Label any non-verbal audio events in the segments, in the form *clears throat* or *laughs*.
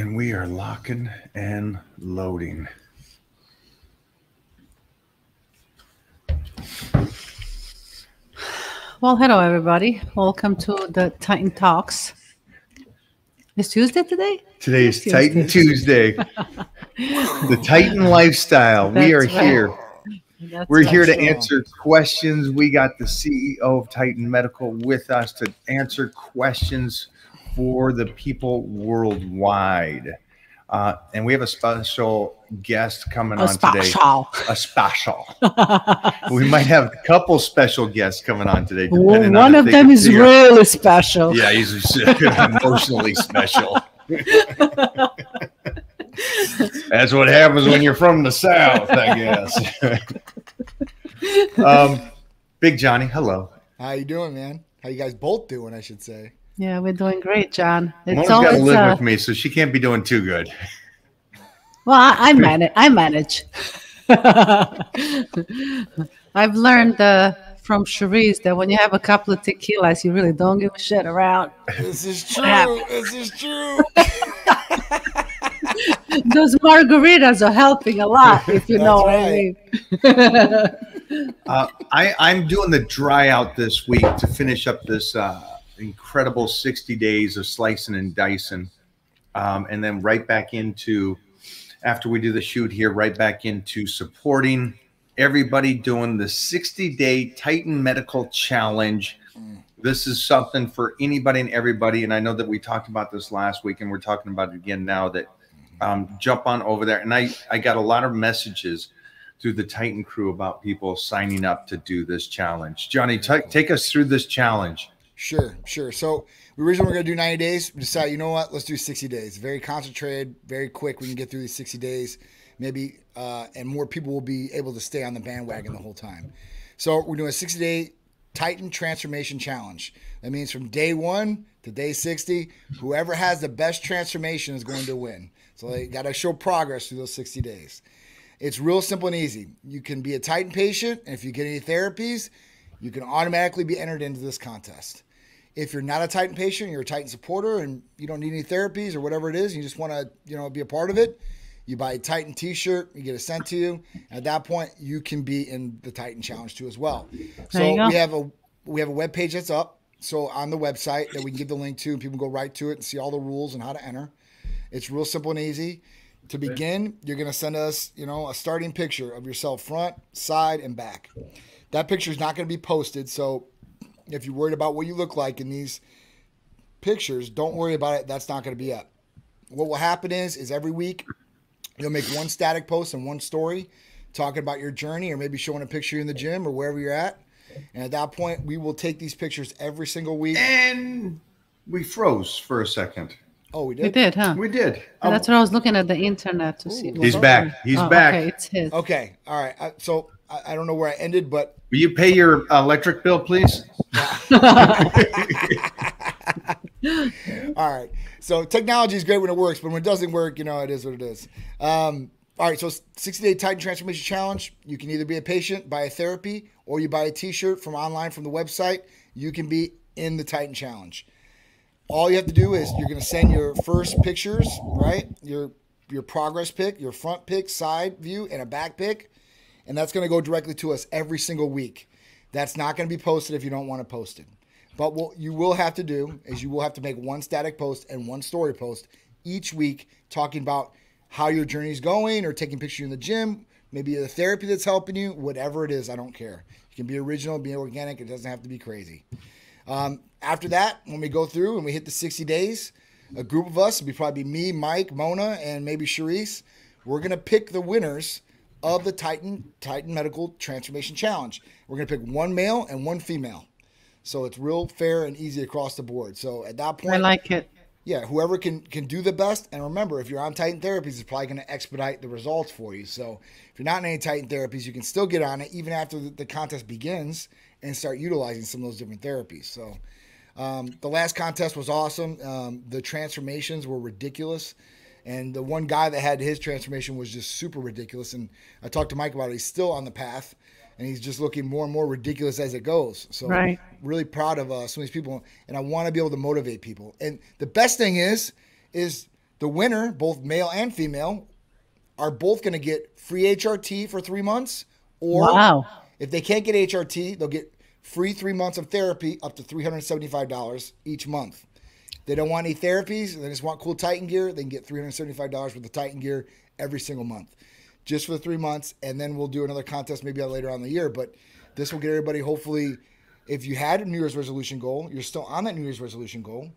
And we are locking and loading. Well, hello everybody. Welcome to the Titan Talks. It's Tuesday today? Today is Tuesday. Titan Tuesday. *laughs* the Titan lifestyle. we are right. here. That's We're right. here to answer questions. We got the CEO of Titan Medical with us to answer questions for the people worldwide. Uh, and we have a special guest coming A on today. special. A special. *laughs* we might have a couple special guests coming on today. Well, depending on One of them is figure- really special. Yeah, he's *laughs* emotionally special. *laughs* That's what happens when you're from the South, I guess. um, Big Johnny, hello. How you doing, man? How you guys both doing? I should say. Yeah, we're doing great, John. It's Mona's got to live uh, with me, so she can't be doing too good. well, I, I manage. I manage. *laughs* I've learned uh, from Cherise that when you have a couple of tequilas, you really don't give a shit around. This is true. this is true. *laughs* Those margaritas are helping a lot, if you know what I mean. Uh, I, I'm doing the dry out this week to finish up this uh, incredible 60 days of slicing and dicing. Um, and then right back into, after we do the shoot here, right back into supporting everybody doing the 60 day Titan Medical Challenge. This is something for anybody and everybody. And I know that we talked about this last week and we're talking about it again now that um, jump on over there. And I, I got a lot of messages through the Titan crew about people signing up to do this challenge. Johnny, ta- take us through this challenge. Sure, sure. So we originally were gonna do 90 days. We decided, you know what? Let's do 60 days. Very concentrated, very quick. We can get through these 60 days, maybe, uh, and more people will be able to stay on the bandwagon the whole time. So we're doing a 60 day Titan Transformation Challenge. That means from day one to day 60, whoever has the best transformation is going to win. So they got to show progress through those 60 days. It's real simple and easy. You can be a Titan patient, and if you get any therapies, you can automatically be entered into this contest. If you're not a Titan patient, you're a Titan supporter, and you don't need any therapies or whatever it is, you just want to, you know, be a part of it. You buy a Titan T-shirt, you get it sent to you. At that point, you can be in the Titan Challenge too as well. So There you we have a we have a web page that's up. So on the website that we can give the link to, and people can go right to it and see all the rules and how to enter. It's real simple and easy. To begin, you're going to send us, you know, a starting picture of yourself front, side, and back. That picture is not going to be posted, so if you're worried about what you look like in these pictures, don't worry about it. That's not going to be up. What will happen is, is every week you'll make one static post and one story talking about your journey, or maybe showing a picture in the gym or wherever you're at. And at that point, we will take these pictures every single week. And we froze for a second. Oh, we did. We did. did, huh? We did. And that's what I was looking at the internet to see. He's back. He's Oh, back. Okay, it's his. Okay, all right. So I, I don't know where I ended, but Will you pay your electric bill, please? *laughs* All right. So technology is great when it works, but when it doesn't work, you know, it is what it is. Um, all right. So 60 day Titan Transformation Challenge. You can either be a patient, buy a therapy, or you buy a t shirt from online from the website. You can be in the Titan Challenge. All you have to do is you're going to send your first pictures, right? Your your progress pic, your front pic, side view, and a back pic, and that's going to go directly to us every single week. That's not going to be posted if you don't want to post it. But what you will have to do is you will have to make one static post and one story post each week talking about how your journey is going or taking pictures in the gym, maybe the therapy that's helping you, whatever it is, I don't care. You can be original, be organic, it doesn't have to be crazy. Um, after that, when we go through and we hit the 60 days, a group of us, it'll be probably me, Mike, Mona, and maybe Sharice, we're gonna pick the winners of the Titan Titan Medical Transformation Challenge. We're gonna pick one male and one female. So it's real fair and easy across the board. So at that point, I like it. yeah, whoever can can do the best. And remember, if you're on Titan therapies, it's probably going to expedite the results for you. So if you're not in any Titan therapies, you can still get on it even after the, the contest begins and start utilizing some of those different therapies. So um, the last contest was awesome. Um, the transformations were ridiculous. And the one guy that had his transformation was just super ridiculous. And I talked to Mike about it. He's still on the path, and he's just looking more and more ridiculous as it goes. So Right. really proud of uh, some of these people, and I want to be able to motivate people. And the best thing is, is the winner, both male and female, are both going to get free HRT for three months. Or Wow. if they can't get HRT, they'll get free three months of therapy up to $375 each month. They don't want any therapies, they just want cool Titan gear, they can get $375 worth of Titan gear every single month. Just for the three months, and then we'll do another contest maybe later on in the year. But this will get everybody hopefully if you had a New Year's resolution goal, you're still on that New Year's resolution goal.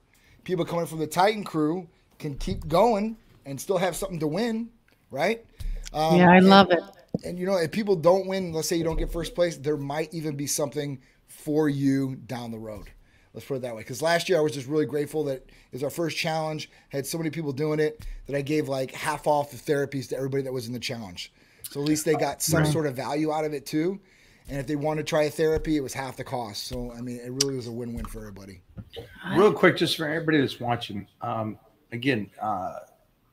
People coming from the Titan crew can keep going and still have something to win, right? Um, Yeah, I and- love it. and you know, if people don't win, let's say you don't get first place, there might even be something for you down the road. Let's put it that way. Because last year I was just really grateful that it was our first challenge. Had so many people doing it that I gave like half off the therapies to everybody that was in the challenge. So at least they got some sort of value out of it too. And if they want to try a therapy, it was half the cost. So I mean, it really was a win-win for everybody. Real quick, just for everybody that's watching, um, again, uh,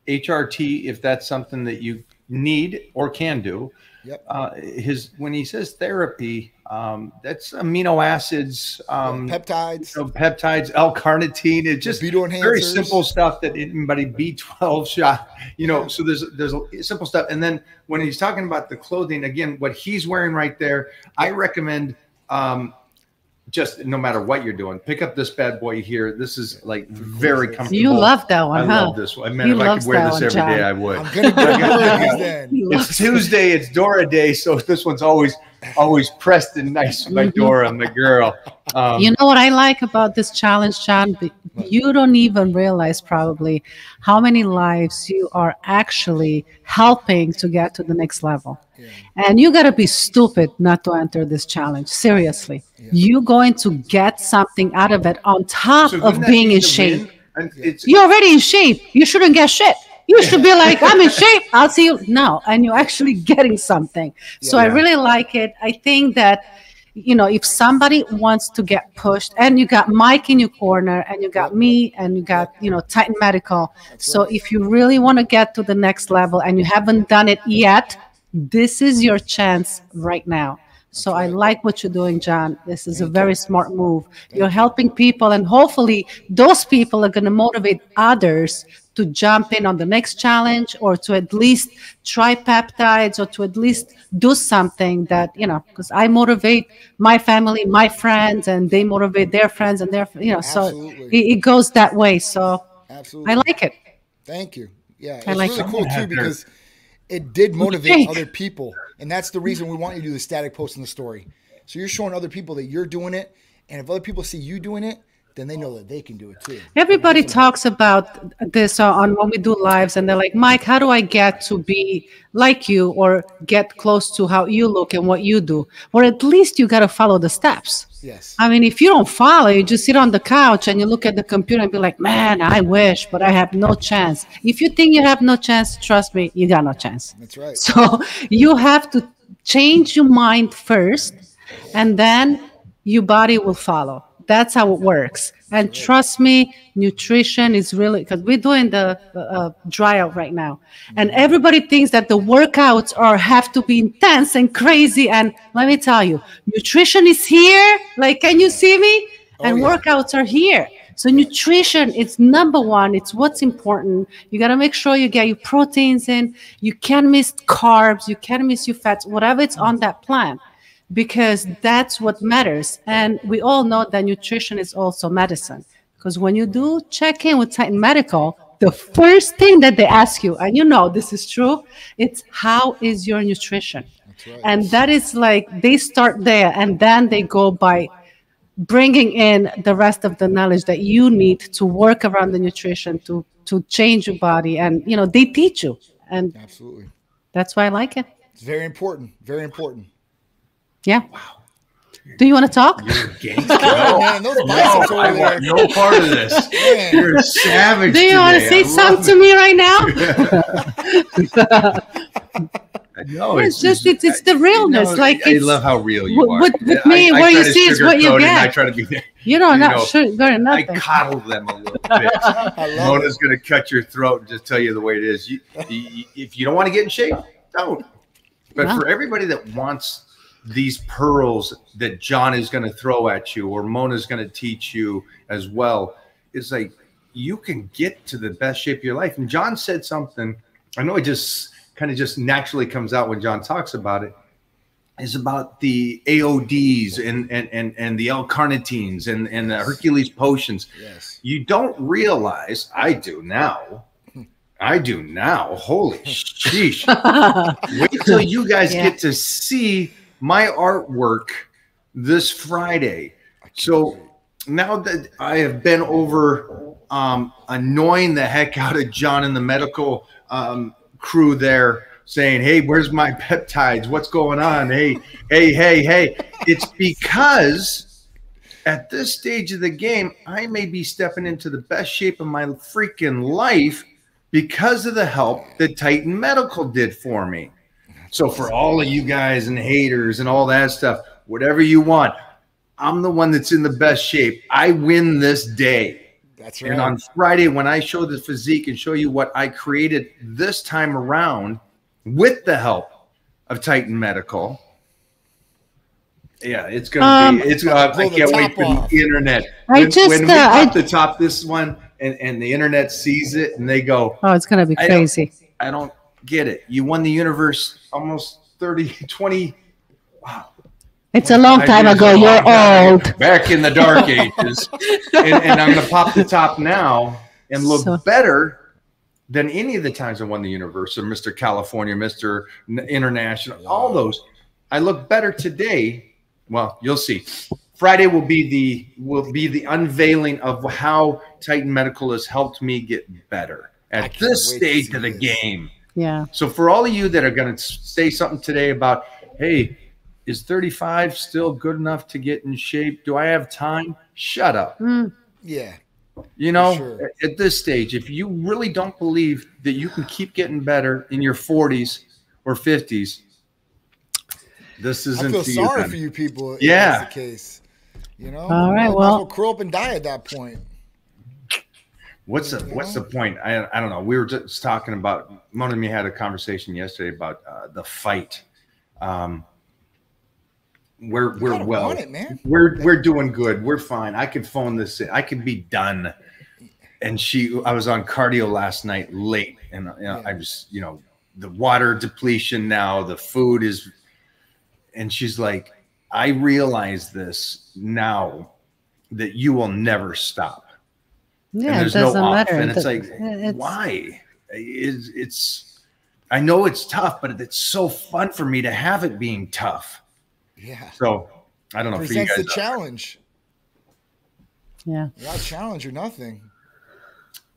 HRT, if that's something that you need or can do, Yep. uh, his when he says therapy, um, that's amino acids, um, Peptides. you know, peptides, L-carnitine. It's just very simple stuff that anybody B12 *laughs* shot. You know, so there's there's simple stuff. And then when he's talking about the clothing, again, what he's wearing right there, I recommend. Um, just no matter what you're doing, pick up this bad boy here. This is like very comfortable. You love that I one, huh? love this one. Man, He if I could wear this one, every day, John. I would. I'm gonna get one of these then. He loves It's Tuesday. It's Dora Day, so this one's always always pressed and nice *laughs* my Mhm. Dora, my girl. Um, You know what I like about this challenge, John? You don't even realize probably how many lives you are actually helping to get to the next level. And you got to be stupid not to enter this challenge. Seriously. You're going to get something out of it on top so of being in shape. win? And You're already in shape. You shouldn't get shit. You should be like, I'm in shape. I'll see you. now. and you're actually *laughs* getting something. So I really like it. I think that, you know, if somebody wants to get pushed, and you got Mike in your corner, and you got me, and you got, you know, Titan Medical. So if you really want to get to the next level and you haven't done it yet, this is your chance right now. So I like what you're doing, John. This is a very smart move. You're helping people, and hopefully, those people are going to motivate others to jump in on the next challenge or to at least try peptides or to at least do something that, you know, because I motivate my family, my friends, and they motivate their friends and their, you know, so it, it goes that way. So Absolutely. I like it. Thank you. Yeah, I like really it. cool too because it did motivate other people, and that's the reason we want you to do the static post in the story. So you're showing other people that you're doing it, and if other people see you doing it, then they know that they can do it too. Everybody talks about this on when we do lives, and they're like, Mike, how do I get to be like you or get close to how you look and what you do? Or at least you got to follow the steps. Yes. I mean, if you don't follow, you just sit on the couch and you look at the computer and be like, man, I wish, but I have no chance. If you think you have no chance, trust me, you got no chance. That's right. So *laughs* you have to change your mind first, and then your body will follow. That's how it works. And trust me, nutrition is really because we're doing the uh, uh, dry out right now, and mm-hmm. everybody thinks that the workouts are have to be intense and crazy. And let me tell you, nutrition is here. Like, can you see me? Oh, and yeah. workouts are here. So nutrition is number one. It's what's important. You got to make sure you get your proteins in. You can't miss carbs. You can't miss your fats. Whatever it's on mm. that plan, because that's what matters. And we all know that nutrition is also medicine. Because when you do check in with Titan Medical, the first thing that they ask you, and you know this is true, it's how is your nutrition? right. And that is like they start there, and then they go by bringing in the rest of the knowledge that you need to work around the nutrition to to change your body and you know they teach you and Absolutely. that's why i like it It's very important. Very important. Yeah do you want to talk Oh, man, those biceps I over want there. no part of this. *laughs* Man. You're a savage. do you want to say something love to me right now *laughs* *laughs* it. No, it's just it's, it's the realness No, like I love how real you are. with- with I- me, I what you see is what you sugarcoat it, and I get. try to be. you know you not know, sugar I nothing coddle them a little bit. Mona's going to cut your throat and just tell you the way it is. You, you, if you don't want to get in shape, don't. But Yeah. for everybody that wants these pearls that John is going to throw at you or Mona's going to teach you as well, it's like you can get to the best shape of your life. And John said something. I know it just kind of just naturally comes out when John talks about it. Is about the AODs and and and and the L-carnitines and and the Hercules potions. Yes. You don't realize. I do now. I do now. Holy *laughs* sheesh! Wait till you guys Yeah. get to see my artwork this Friday. So now that I have been over um, annoying the heck out of John and the medical um, crew there, saying, "Hey, where's my peptides? What's going on? Hey, hey, hey, hey!" It's because at this stage of the game, I may be stepping into the best shape of my freaking life because of the help that Titan Medical did for me. So for all of you guys and haters and all that stuff, whatever you want, I'm the one that's in the best shape. I win this day. That's right. And on Friday, when I show the physique and show you what I created this time around with the help of Titan Medical, yeah, it's gonna Um, be. It's. Uh, I Blow the can't wait for off. the internet. I when, just, when we uh, I- the top this one, and and the internet sees it, and they go, Oh, it's gonna be I don't- crazy. I don't get it. You won the universe almost 30, *laughs* 20. Wow. It's a long time ago. ago. You're old. Back in the dark *laughs* ages. and, and I'm going to pop the top now and look So- better than any of the times I won the universe or Mr. California, Mr. International, all those. I look better today. Well, you'll see. Friday will be the will be the unveiling of how Titan Medical has helped me get better at this stage of the this. game. Yeah. So for all of you that are going to say something today about, hey, is 35 still good enough to get in shape? Do I have time? Shut up. Mm, Yeah. You know, sure. at- at this stage, if you really don't believe that you can keep getting better in your 40s or 50s, this isn't feel for you. sorry for you people. If Yeah. That's the case. You know. All right, Might as well- curl up and die at that point. What's the What's the point? I, I don't know. We were just talking about. Mona and me had a conversation yesterday about uh, the fight. Um, we're we're well. it. We're we're doing good. We're fine. I could phone this in. I could be done. And she, I was on cardio last night late, and you know, Yeah. I was, you know, the water depletion now. The food is, and she's like, I realize this now that you will never stop yeah, and it doesn't no off. matter. And it's It- like, it's- why? It's, it's, I know it's tough, but it's so fun for me to have it being tough. Yeah. So I don't know for you Presents guys. the challenge. Yeah. Without challenge or nothing.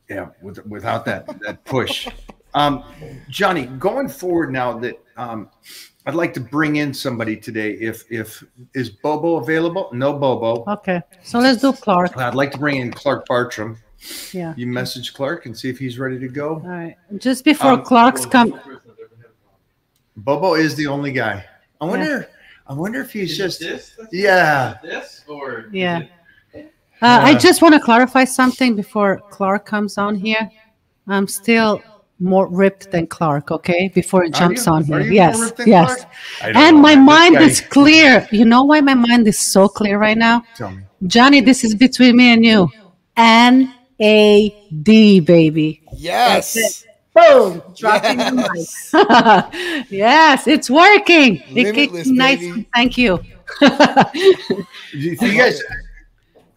yeah, with, without that that push. Um, Johnny, going forward now that um, I'd like to bring in somebody today. If if is Bobo available? No Bobo. Okay. So let's do Clark. I'd like to bring in Clark Bartram. Yeah. You message Clark and see if he's ready to go. All right. Just before Um, Clark's come. Bobo is the only guy. I wonder. I wonder if he's Is just. this? Yeah. This or Yeah. Uh, I just want to clarify something before Clark comes on here. I'm still more ripped than Clark, okay? Before he jumps you? on Are here. Yes, yes. Clark? I don't And know, my man. Mind guy- is clear. You know why my mind is so clear right now? Tell me. Johnny, this is between me and you. N A D, baby. Yes. Boom. Dropping the Yes. mic. *laughs* yes, it's working. It kicked nice. baby. Thank you. You, you guys.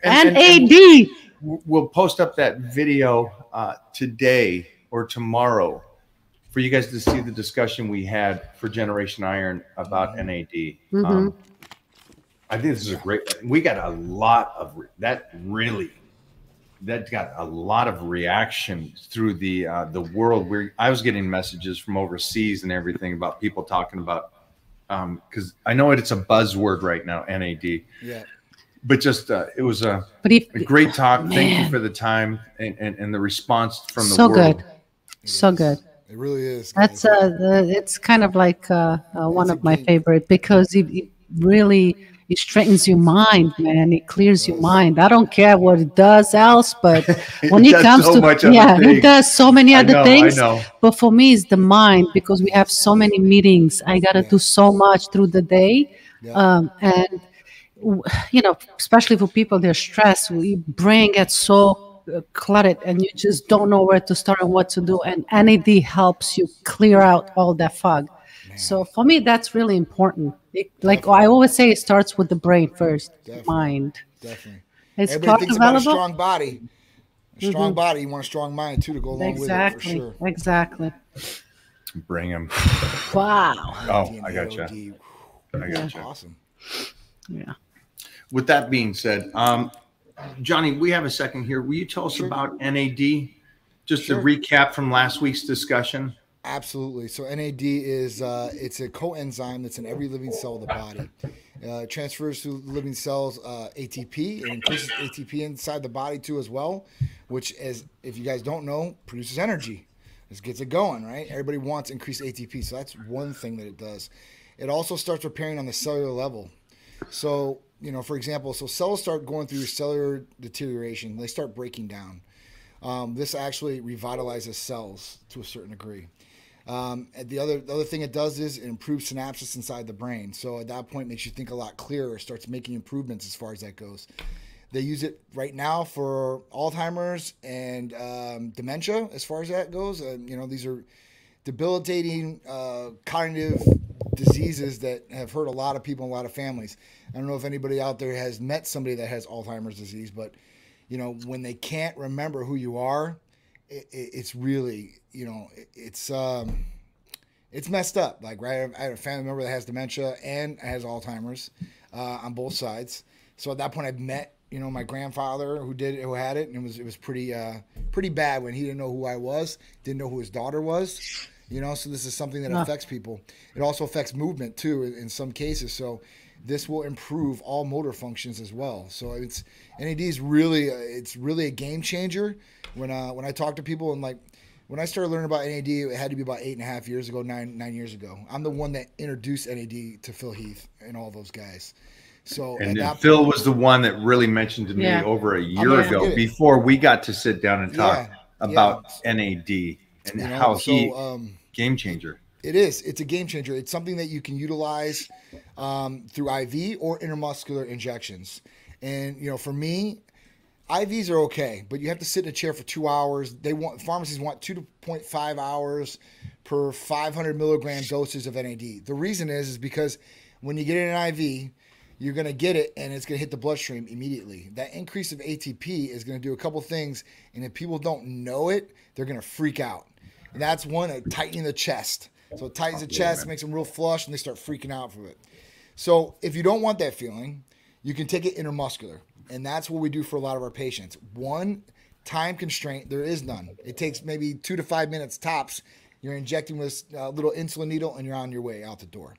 and- *laughs* N and- and D. We'll post up that video uh, today or tomorrow for you guys to see the discussion we had for Generation Iron about NAD. Mm-hmm. Um, I think this is a great. We got a lot of re- that. Really, that got a lot of reaction through the uh, the world. Where I was getting messages from overseas and everything about people talking about because I know it, it's a buzzword right now, NAD. Yeah. But just uh, it was a, But if a great talk. Thank you for the time and, and, and the response from the world. so world. good, so good. It really is. That's guys. uh, the, it's kind of like uh, uh, one It's of my favorite because it, it really it straightens your mind, man. It clears your mind. I don't care what it does else, but *laughs* when it, does comes so to yeah, it does so many other know, things. But for me, it's the mind because we have so many meetings. I gotta Yeah. do so much through the day, Yeah. um, and you know, especially for people they're stressed, we bring it so uh, cluttered and you just don't know where to start and what to do. And NAD helps you clear out all that fog. So for me, that's really important. It, like I always say, it starts with the brain first, Definitely. mind. Definitely. It's Everybody drug thinks about a strong body. A strong body, you want a strong mind too to go along Exactly. with it for sure. Exactly. Bring him. Wow. Oh, I got DNA, you. I got you. Awesome. Yeah. With that being said, um, Johnny, we have a second here. Will you tell us Sure. about NAD? Just Sure. a recap from last week's discussion. Absolutely. So NAD is uh, it's a coenzyme that's in every living cell of the body. Uh, it transfers to living cells uh, ATP and increases ATP inside the body too as well, which is if you guys don't know produces energy. This gets it going, right? Everybody wants increased ATP, so that's one thing that it does. It also starts repairing on the cellular level. So you know, for example, so cells start going through cellular deterioration. They start breaking down. Um, this actually revitalizes cells to a certain degree. Um, the other the other thing it does is it improves synapses inside the brain. So at that point, makes you think a lot clearer. Starts making improvements as far as that goes. They use it right now for Alzheimer's and um, dementia. As far as that goes, uh, you know these are debilitating uh, cognitive diseases that have hurt a lot of people, a lot of families. I don't know if anybody out there has met somebody that has Alzheimer's disease, but you know when they can't remember who you are, it, it, it's really you know it, it's um, it's messed up. Like right, I have a family member that has dementia and has Alzheimer's uh, on both sides. So at that point, I've met you know my grandfather who did who had it, and it was it was pretty uh, pretty bad when he didn't know who I was, didn't know who his daughter was. You know, so this is something that affects people. It also affects movement too in, in some cases. So this will improve all motor functions as well. So it's NAD is really uh, it's really a game changer. When uh, when I talk to people and like when I started learning about NAD, it had to be about eight and a half years ago, nine nine years ago. I'm the one that introduced NAD to Phil Heath and all those guys. So And at then that Phil was the one that really mentioned to me Yeah. over a year never ago before we got to sit down and talk Yeah, about NAD and you know, how so, he um, game changer. It is. It's a game changer. It's something that you can utilize um, through IV or intermuscular injections. And you know, for me, IVs are okay, but you have to sit in a chair for two hours. They want pharmacies want two to 0.5 hours per 500 milligram doses of NAD. The reason is is because when you get an IV, you're going to get it and it's going to hit the bloodstream immediately. That increase of ATP is going to do a couple things, and if people don't know it, they're going to freak out. And that's one, uh, tightening the chest. So it tightens the chest, makes them real flush, and they start freaking out from it. So if you don't want that feeling, you can take it intermuscular. And that's what we do for a lot of our patients. One, time constraint, there is none. It takes maybe two to five minutes tops. You're injecting with a little insulin needle and you're on your way out the door.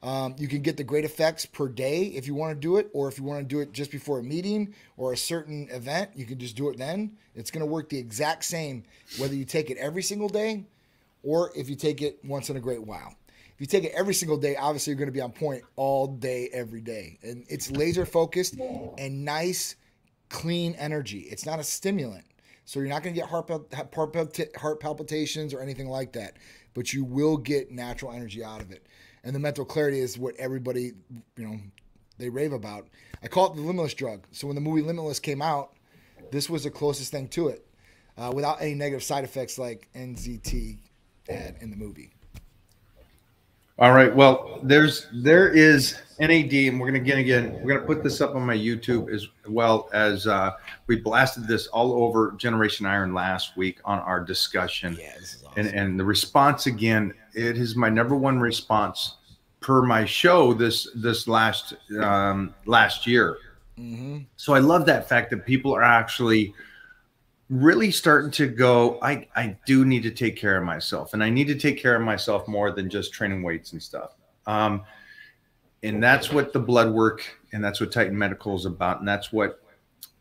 Um, you can get the great effects per day if you want to do it, or if you want to do it just before a meeting or a certain event, you can just do it then. It's going to work the exact same whether you take it every single day or if you take it once in a great while. If you take it every single day, obviously you're going to be on point all day, every day. And it's laser focused and nice, clean energy. It's not a stimulant. So you're not going to get heart, heart palpitations or anything like that, but you will get natural energy out of it. And the mental clarity is what everybody, you know, they rave about. I call it the limitless drug. So when the movie Limitless came out, this was the closest thing to it, uh, without any negative side effects like NZT had in the movie. All right. Well, there's there is NAD, and we're gonna get again. We're gonna put this up on my YouTube as well as uh, we blasted this all over Generation Iron last week on our discussion. Yeah, awesome. and and the response again it is my number one response per my show this this last um last year Mm -hmm. so i love that fact that people are actually really starting to go i i do need to take care of myself and i need to take care of myself more than just training weights and stuff um and that's what the blood work and that's what titan medical is about and that's what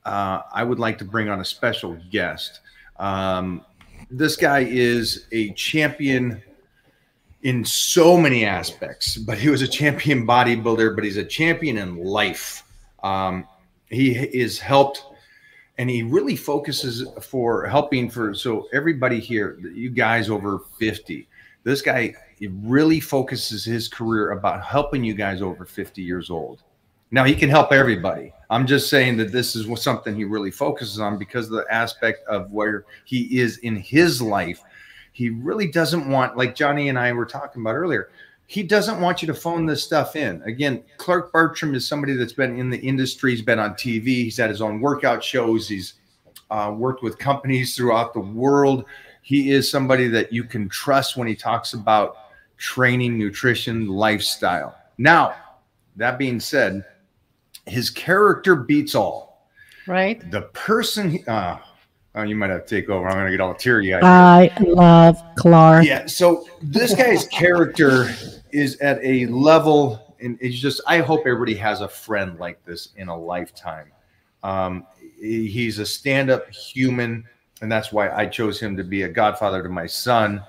uh, i would like to bring on a special guest um, this guy is a champion in so many aspects, but he was a champion bodybuilder, but he's a champion in life. Um, he is helped and he really focuses for helping for so everybody here, you guys over 50, this guy really focuses his career about helping you guys over 50 years old. Now he can help everybody. I'm just saying that this is something he really focuses on because of the aspect of where he is in his life. He really doesn't want, like Johnny and I were talking about earlier, he doesn't want you to phone this stuff in. Again, Clark Bartram is somebody that's been in the industry, he's been on TV, he's had his own workout shows, he's uh, worked with companies throughout the world. He is somebody that you can trust when he talks about training, nutrition, lifestyle. Now, that being said, his character beats all. Right. The person, uh, oh, you might have to take over. I'm going to get all teary eyed. I love Clark. Yeah. So this guy's character is at a level, and it's just, I hope everybody has a friend like this in a lifetime. Um, he's a stand up human, and that's why I chose him to be a godfather to my son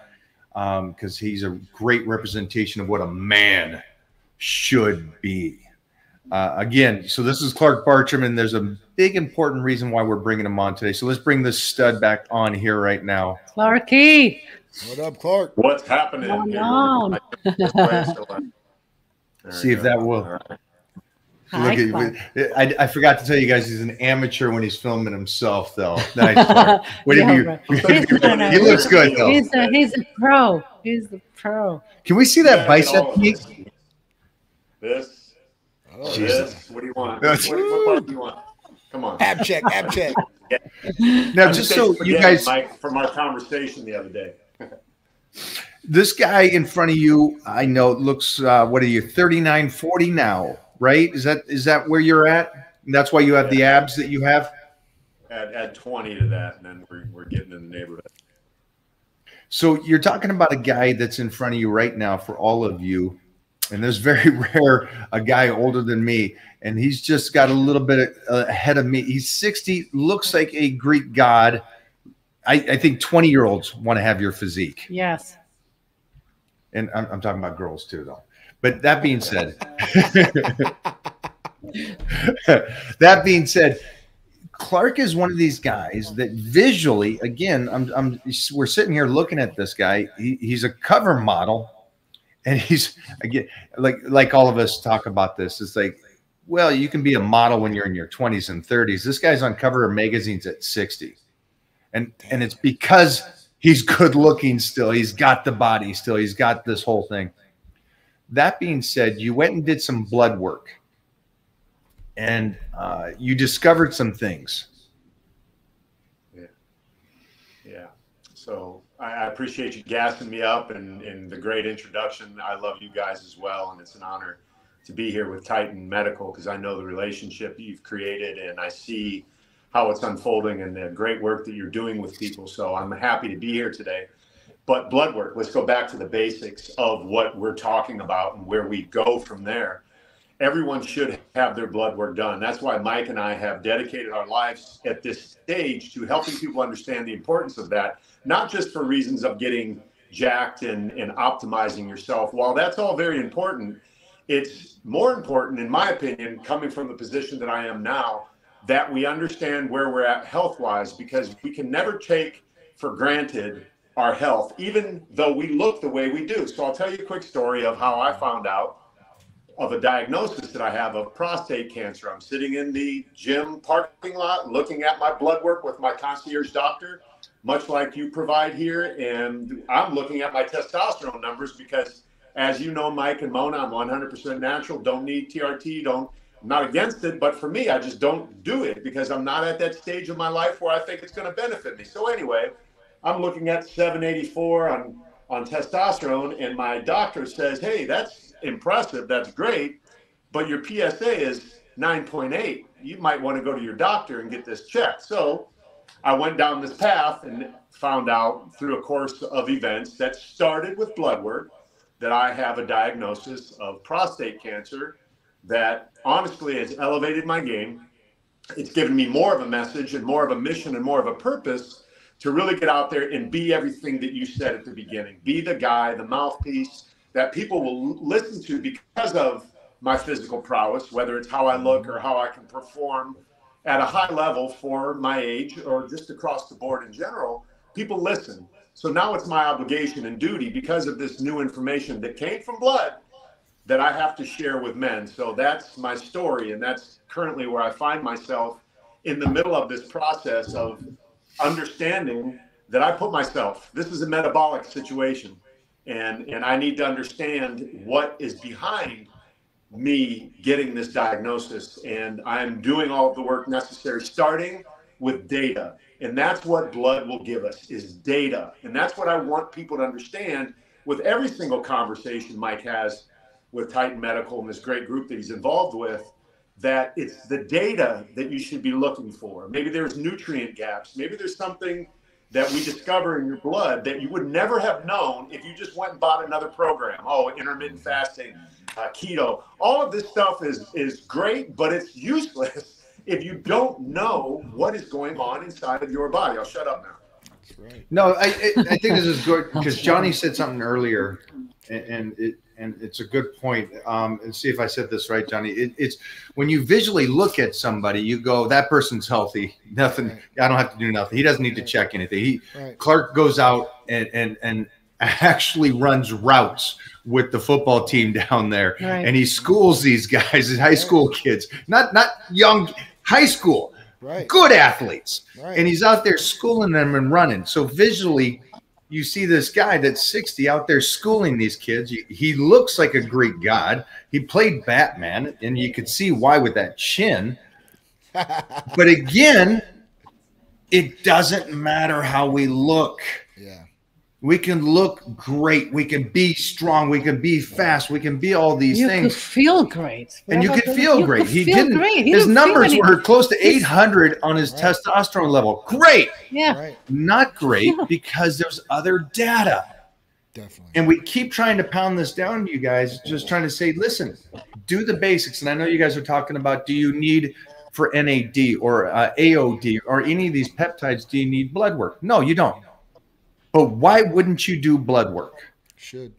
because um, he's a great representation of what a man should be. Uh, again, so this is Clark Bartram, and there's a big important reason why we're bringing him on today. So let's bring this stud back on here right now. Clarky. What up, Clark? What's happening? on. *laughs* See if that will. Hi, Look at, I, I forgot to tell you guys he's an amateur when he's filming himself, though. *laughs* Nice. what yeah, you, right. he looks good, though. He's a, he's a pro. He's the pro. Can we see that yeah, bicep? Oh, this Oh, Jesus. What do you want? what, what do you want? Come on. Ab check, ab check. Yeah. Now, just so you guys, Mike, from our conversation the other day. This guy in front of you, I know looks. Uh, what are you? Thirty nine, forty now, right? Is that is that where you're at? And that's why you have the abs that you have. Add, add twenty to that, and then we're we're getting in the neighborhood. So you're talking about a guy that's in front of you right now for all of you and there's very *laughs* rare a guy older than me and he's just got a little bit ahead of me he's 60 looks like a greek god i, I think 20 year olds want to have your physique. Yes. And I'm, I'm talking about girls too though. But that being said *laughs* that being said clark is one of these guys that visually again i'm, I'm we're sitting here looking at this guy. He, he's a cover model. And he's again like like all of us talk about this it's like well you can be a model when you're in your 20s and 30s this guy's on cover of magazines at 60 and and it's because he's good looking still. He's got the body still. He's got this whole thing. That being said you went and did some blood work. And uh, you discovered some things. Yeah. Yeah. So I appreciate you gassing me up and, and the great introduction. I love you guys as well, and it's an honor to be here with Titan Medical because I know the relationship you've created. And I see how it's unfolding and the great work that you're doing with people. So I'm happy to be here today. But blood work, let's go back to the basics of what we're talking about and where we go from there. Everyone should have their blood work done. That's why Mike and I have dedicated our lives at this stage to helping people understand the importance of that not just for reasons of getting jacked and, and optimizing yourself. While that's all very important, it's more important, in my opinion, coming from the position that I am now, that we understand where we're at health wise, because we can never take for granted our health, even though we look the way we do. So I'll tell you a quick story of how I found out of a diagnosis that I have of prostate cancer. I'm sitting in the gym parking lot looking at my blood work with my concierge doctor much like you provide here. And I'm looking at my testosterone numbers because, as you know, Mike and Mona, I'm 100% natural. Don't need TRT. Don't. I'm not against it, but for me, I just don't do it because I'm not at that stage of my life where I think it's going to benefit me. So anyway, I'm looking at 784 on on testosterone, and my doctor says, "Hey, that's impressive. That's great, but your PSA is 9.8. You might want to go to your doctor and get this checked." So I went down this path and found out through a course of events that started with blood work that I have a diagnosis of prostate cancer that honestly has elevated my game. It's given me more of a message and more of a mission and more of a purpose to really get out there and be everything that you said at the beginning. Be the guy, the mouthpiece that people will listen to because of my physical prowess, whether it's how I look or how I can perform at a high level for my age or just across the board in general, people listen. So now it's my obligation and duty because of this new information that came from blood that I have to share with men. So that's my story, and that's currently where I find myself in the middle of this process of understanding that I put myself. This is a metabolic situation, and and I need to understand what is behind me getting this diagnosis, and I'm doing all of the work necessary, starting with data, and that's what blood will give us is data, and that's what I want people to understand with every single conversation Mike has with Titan Medical and this great group that he's involved with that it's the data that you should be looking for. Maybe there's nutrient gaps. Maybe there's something that we discover in your blood that you would never have known if you just went and bought another program. Oh, intermittent fasting, uh, keto. All of this stuff is is great, but it's useless *laughs* if you don't know what is going on inside of your body. I'll shut up now. That's right. No, I I think this is good because Johnny said something earlier, and, and it and it's a good point. Um, and see if I said this right, Johnny. It, it's when you visually look at somebody, you go, "That person's healthy. *laughs* Nothing. Right. I don't have to do nothing. He doesn't need to check anything." He right. Clark goes out and and and actually runs routes with the football team *laughs* down there, right. and he schools these guys, high school kids, not not young, high school. Right. Good athletes. And he's out there schooling them and running. So visually, you see this guy that's 60 out there schooling these kids. He looks like a Greek god. He played Batman, and you could see why with that chin. *laughs* but again, it doesn't matter how we look. Yeah. We can look great. We can be strong. We can be fast. We can be all these you things. Could feel great. And you could feel great. Could he feel didn't. Great. He his didn't numbers were close to 800 on his right. testosterone level. Great. Yeah. Right. Not great *laughs* because there's other data. Definitely. And we keep trying to pound this down to you guys, just trying to say, listen, do the basics. And I know you guys are talking about do you need for NAD or uh, AOD or any of these peptides, do you need blood work? No, you don't. But why wouldn't you do blood work? Should.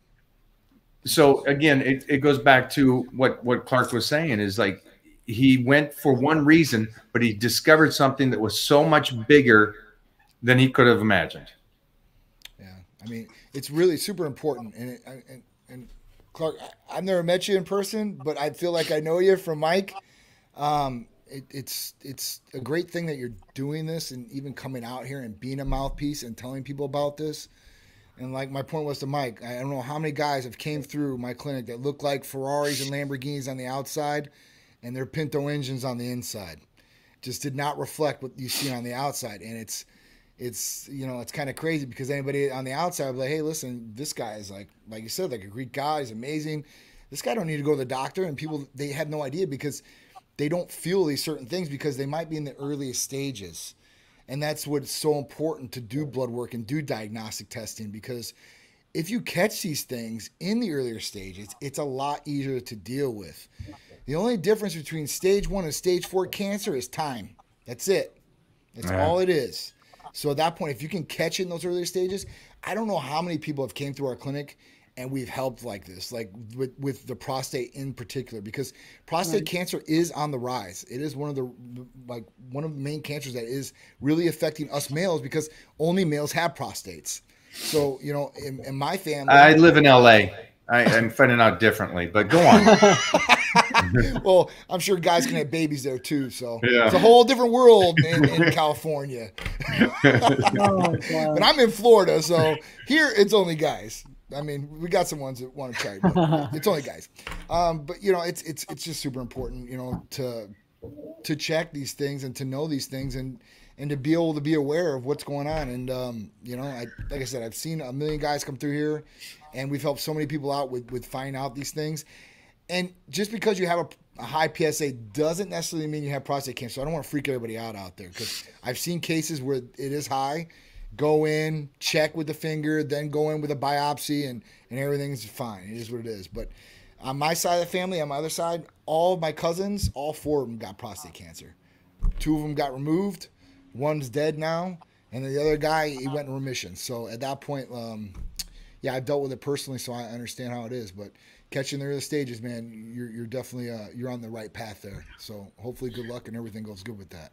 So again, it, it goes back to what what Clark was saying is like he went for one reason, but he discovered something that was so much bigger than he could have imagined. Yeah, I mean, it's really super important, and it, and, and Clark, I've never met you in person, but I feel like I know you from Mike. Um, it, it's it's a great thing that you're doing this and even coming out here and being a mouthpiece and telling people about this. And like my point was to Mike, I don't know how many guys have came through my clinic that look like Ferraris and Lamborghinis on the outside, and they're Pinto engines on the inside. Just did not reflect what you see on the outside, and it's it's you know it's kind of crazy because anybody on the outside will be like, hey, listen, this guy is like like you said, like a Greek guy, he's amazing. This guy don't need to go to the doctor, and people they have no idea because they don't feel these certain things because they might be in the earliest stages. And that's what's so important to do blood work and do diagnostic testing because if you catch these things in the earlier stages, it's a lot easier to deal with. The only difference between stage one and stage four cancer is time. That's it. That's all it is. So at that point, if you can catch it in those earlier stages, I don't know how many people have came through our clinic and we've helped like this, like with, with the prostate in particular, because prostate right. cancer is on the rise. It is one of the like one of the main cancers that is really affecting us males because only males have prostates. So you know, in, in my family, I live in LA. I, am finding out differently, but go on. *laughs* well, I'm sure guys can have babies there too. So yeah. it's a whole different world in, in California. oh, *laughs* *laughs* but I'm in Florida, so here it's only guys. I mean, we got some ones that want to try, but *laughs* it's only guys. Um, but you know, it's it's it's just super important, you know, to to check these things and to know these things and and to be able to be aware of what's going on. And um, you know, I like I said, I've seen a million guys come through here, and we've helped so many people out with with finding out these things. And just because you have a, a high PSA doesn't necessarily mean you have prostate cancer. So I don't want to freak everybody out out there because I've seen cases where it is high go in, check with the finger, then go in with a biopsy, and, and everything's fine. It is what it is. But on my side of the family, on my other side, all of my cousins, all four of them got prostate cancer. Two of them got removed. One's dead now, and the other guy he went in remission. So at that point, um, yeah, I've dealt with it personally, so I understand how it is. But catching the early stages, man, you're you're definitely uh, you're on the right path there. So hopefully, good luck and everything goes good with that.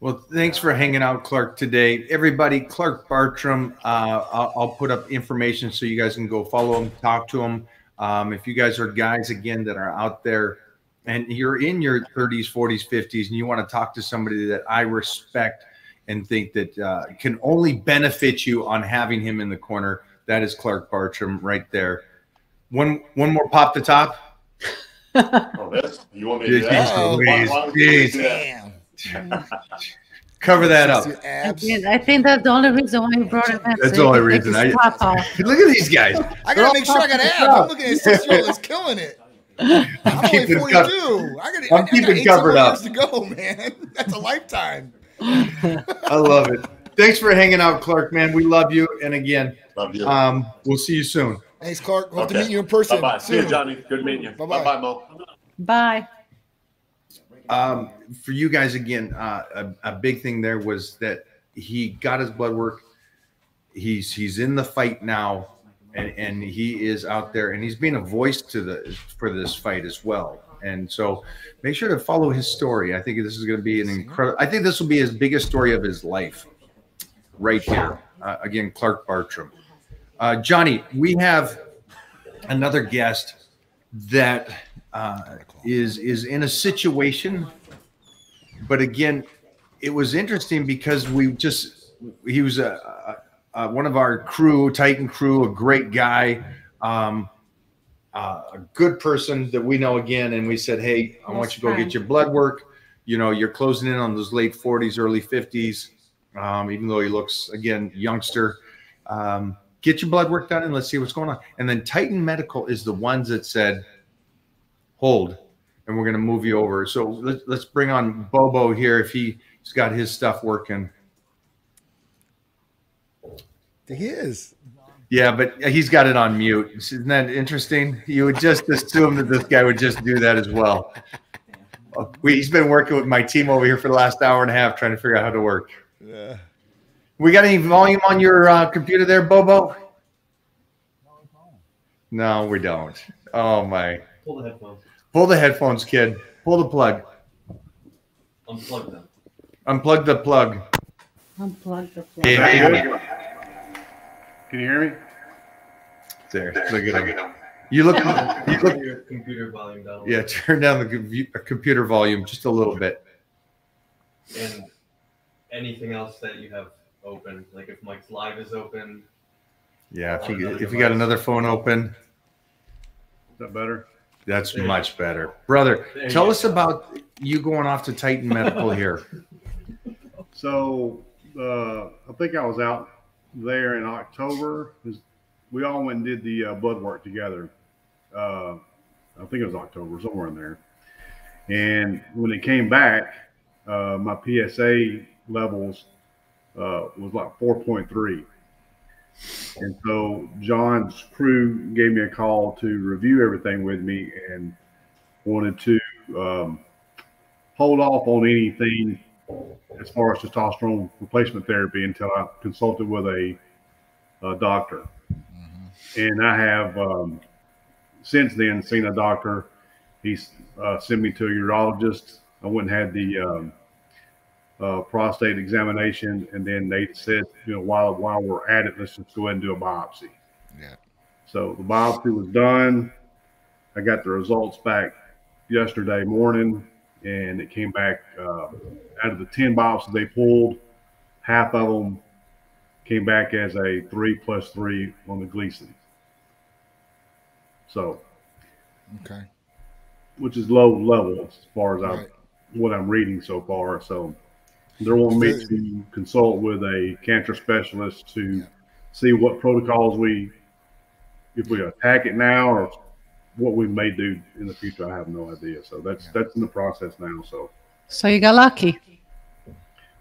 Well, thanks for hanging out, Clark, today. Everybody, Clark Bartram, uh, I'll, I'll, put up information so you guys can go follow him, talk to him. Um, if you guys are guys again that are out there and you're in your 30s, 40s, 50s, and you want to talk to somebody that I respect and think that uh, can only benefit you on having him in the corner, that is Clark Bartram right there. One one more pop the top. *laughs* Oh, this? You want me to do that? Oh, Why- why don't jeez. do that? Damn. *laughs* Cover that up. Your abs. I think that's the only reason why you brought him in. That's so the only you can make reason. I- *laughs* Look at these guys. I gotta make sure I got abs. I'm looking at six year old that's killing it. *laughs* I'm only keeping 42. covered. I gotta, I'm I, keeping I got 18 covered up. to go, man. That's a lifetime. I love it. Thanks for hanging out, Clark, man. We love you. And again, Love you. um, we'll see you soon. Thanks, Clark. Hope to meet you in person. Bye bye. See you. Johnny. Good meeting you. Bye-bye. Bye bye, Mo. Bye. Um, for you guys again, uh, a, a big thing there was that he got his blood work. He's he's in the fight now, and, and he is out there, and he's being a voice to the for this fight as well. And so, make sure to follow his story. I think this is going to be an incredible. I think this will be his biggest story of his life, right here. Uh, again, Clark Bartram. Uh, Johnny, we have another guest that uh, is is in a situation, but again, it was interesting because we just he was a, a, a one of our crew, Titan crew, a great guy, um, uh, a good person that we know again, and we said, hey, I want you to go get your blood work. You know, you're closing in on those late 40s, early 50s, um, even though he looks again youngster. Um, get your blood work done and let's see what's going on. And then Titan Medical is the ones that said, hold, and we're going to move you over. So let's, let's bring on Bobo here if he's got his stuff working. He is. Yeah, but he's got it on mute. Isn't that interesting? You would just assume that this guy would just do that as well. *laughs* We, he's been working with my team over here for the last hour and a half trying to figure out how to work. Yeah. We got any volume on your uh, computer there, Bobo? No, we don't. Oh my! Pull the headphones. Pull the headphones, kid. Pull the plug. Unplug them. Unplug the plug. Unplug the Hey, plug. hey, Can you hear me? there. Look at him. You look. You *laughs* look. Your computer volume down. Yeah, turn down the computer volume just a little bit. And anything else that you have open, like if Mike's Live is open, Yeah, if you if you got another phone open, Is that better? that's There you much better, brother. There you Tell go. us about you going off to Titan Medical here. *laughs* So uh, I think I was out there in October. We all went and did the uh, blood work together. Uh, I think it was October, somewhere in there. And when it came back, uh, my PSA levels uh, was like 4.3. And so John's crew gave me a call to review everything with me and wanted to um, hold off on anything as far as testosterone replacement therapy until I consulted with a, a doctor. And I have um, since then seen a doctor. He's uh, sent me to a urologist. I went and had the um, uh, prostate examination, and then they said, you know, while while we're at it, let's just go ahead and do a biopsy. Yeah. So the biopsy was done. I got the results back yesterday morning, and it came back uh, out of the 10 biopsies they pulled, half of them came back as a three plus three on the Gleason. So, Okay. which is low level as far as I, what I'm reading so far. So, they're wanting me to consult with a cancer specialist to Yeah. see what protocols we, if we attack it now or what we may do in the future. I have no idea. So that's Yeah. that's in the process now. So. So you got lucky.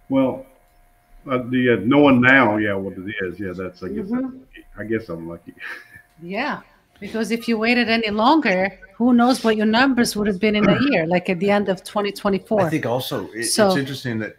Well, uh, the uh, knowing now, yeah, what it is, yeah, that's I guess Mhm. I'm lucky. I guess I'm lucky. *laughs* Yeah. Because if you waited any longer, who knows what your numbers would have been in a *clears throat* year, like at the end of 2024. I think also it, So- it's interesting that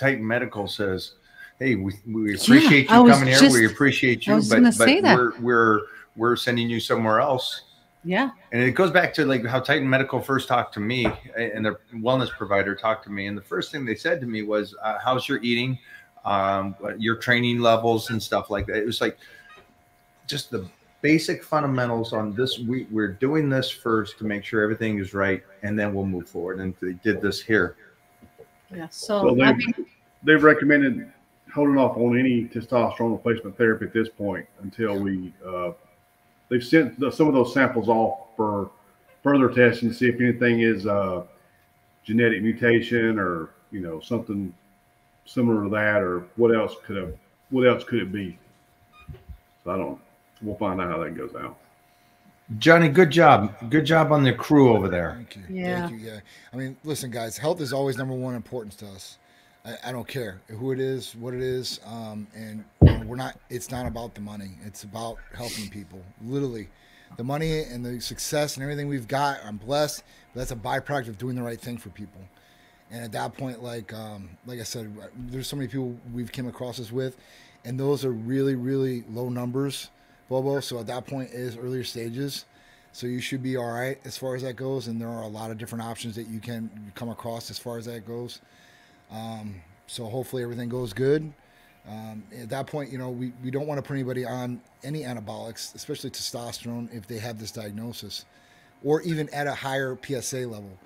Titan Medical says, "Hey, we, we appreciate I you was coming here. just- We appreciate I you, was but, but say that. we're we're we're sending you somewhere else." yeah. And it goes back to like how Titan Medical first talked to me, and their wellness provider talked to me, and the first thing they said to me was, uh, "How's your eating, um, your training levels, and stuff like that." It was like just the basic fundamentals on this. We, we're doing this first to make sure everything is right, and then we'll move forward. And they did this here. Yeah. So So I mean, They've recommended holding off on any testosterone replacement therapy at this point until we, uh, they've sent the, some of those samples off for further testing to see if anything is, uh, genetic mutation or, you know, something similar to that, or what else could have, what else could it be? So I don't, we'll find out how that goes out. Johnny, good job. Good job on the crew over there. Thank you. Yeah. Thank you. Yeah. I mean, listen, guys, health is always number one importance to us. I, I don't care who it is, what it is, um, and you know, we're not. It's not about the money. It's about helping people. Literally, the money and the success and everything we've got. I'm blessed. But that's a byproduct of doing the right thing for people. And at that point, like um, like I said, there's so many people we've came across this with, and those are really really low numbers, Bobo. So at that point, is earlier stages. So you should be all right as far as that goes. And there are a lot of different options that you can come across as far as that goes. Um, so hopefully everything goes good. Um, at that point, you know, we, we don't want to put anybody on any anabolics, especially testosterone, if they have this diagnosis, or even at a higher PSA level.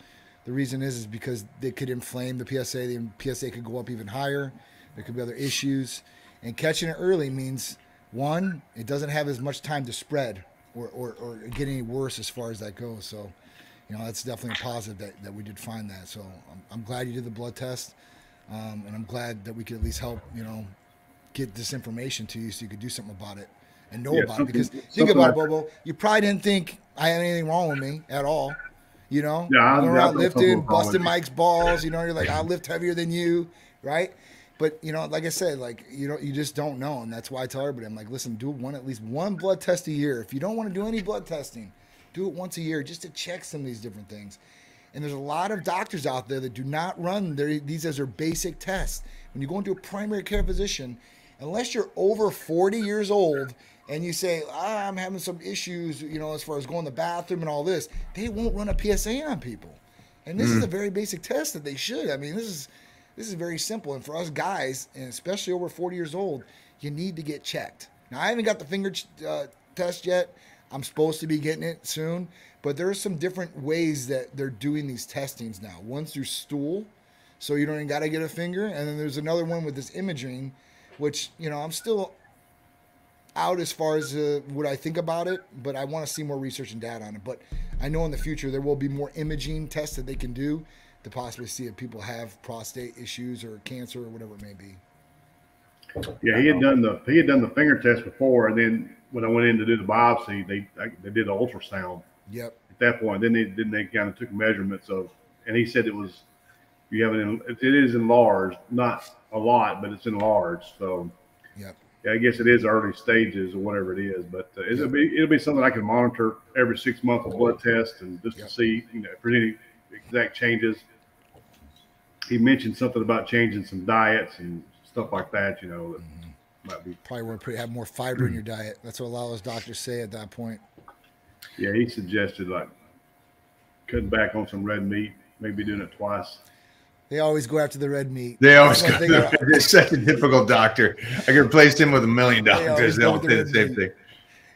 The reason is is because they could inflame the PSA. The PSA could go up even higher. There could be other issues, and catching it early means one, it doesn't have as much time to spread or, or, or get any worse as far as that goes. So, you know, that's definitely a positive that, that we did find that. So I'm, I'm glad you did the blood test. Um, and I'm glad that we could at least help, you know, get this information to you so you could do something about it and know Yeah, about it. Because think about it, Bobo. You probably didn't think I had anything wrong with me at all. You know, Yeah, I- Going I around lifting, something was wrong busting. Mike's balls. You know, you're like, I lift heavier than you, right? But you know, like I said, like you know, you just don't know, and that's why I tell everybody, I'm like, listen, do one at least one blood test a year. If you don't want to do any blood testing, do it once a year just to check some of these different things. And there's a lot of doctors out there that do not run their, these as their basic tests. When you go into a primary care physician, unless you're over 40 years old and you say, ah, I'm having some issues, you know, as far as going to the bathroom and all this, they won't run a PSA on people. And this is a very basic test that they should. I mean, this is this is very simple. And for us guys, and especially over 40 years old, you need to get checked. Now, I haven't got the finger uh, test yet. I'm supposed to be getting it soon. But there are some different ways that they're doing these testings now. One's through stool, so you don't even got to get a finger. And then there's another one with this imaging, which, you know, I'm still out as far as uh, what I think about it, but I want to see more research and data on it. But I know in the future there will be more imaging tests that they can do to possibly see if people have prostate issues or cancer or whatever it may be. Yeah, he had done the he had done the finger test before, and then when I went in to do the biopsy, they they did an ultrasound Yep. at that point. Then they then they kind of took measurements of, and he said it was you have it it is enlarged, not a lot, but it's enlarged. So Yep. yeah, I guess it is early stages or whatever it is, but uh, it'll be it'll be something I can monitor every six months with blood test and just Yep. to see you know if there's any exact changes. He mentioned something about changing some diets and stuff like that. You know that might be Probably want to have more fiber in your diet. That's what a lot of those doctors say at that point. Yeah, he suggested like cutting back on some red meat, maybe doing it twice. They always go after the red meat. They always That's got one thing They're *laughs* such a difficult doctor. I could replace him with a million doctors. They go all say the same red thing. You